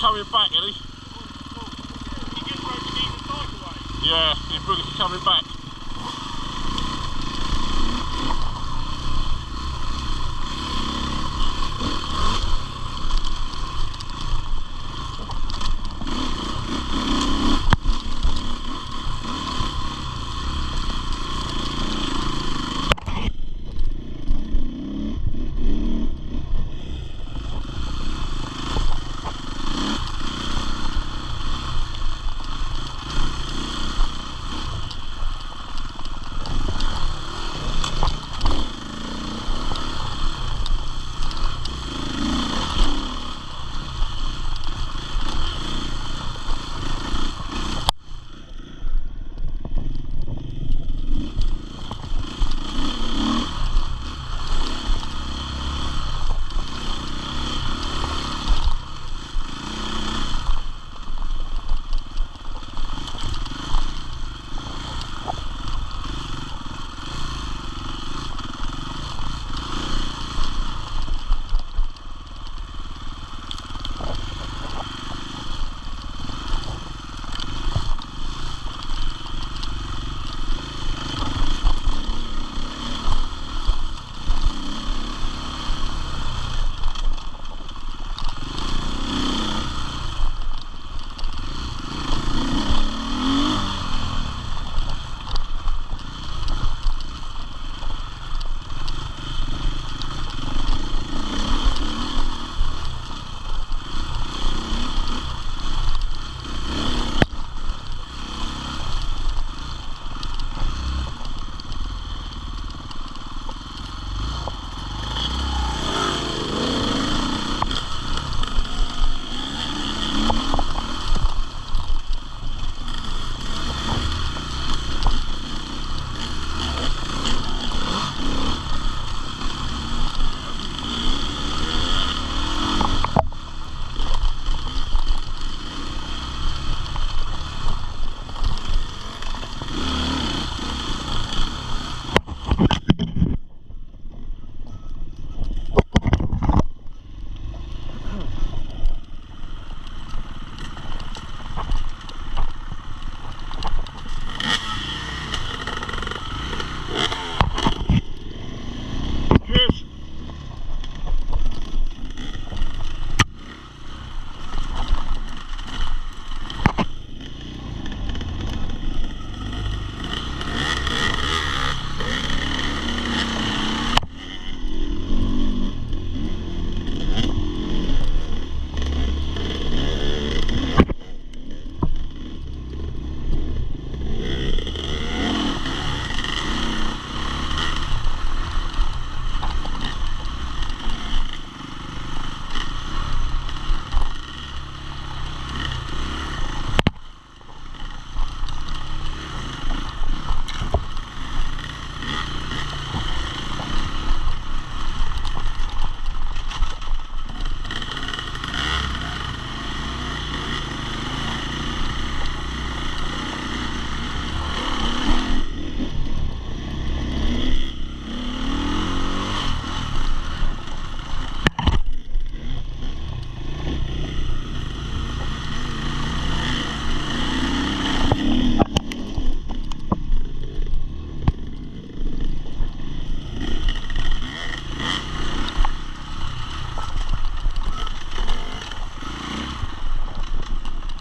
coming back, isn't he? He just rode the